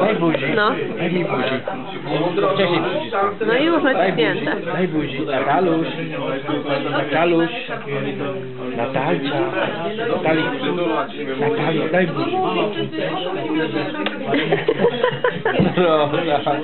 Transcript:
Daj buzi. No. Daj mi buzi. Wcześniej przycisk. No i już Daj naciśnięte. buzi. Daj buzi. Nataluś. Nataluś. Natalcia. Natali. Natalia, daj buzi. No, tak.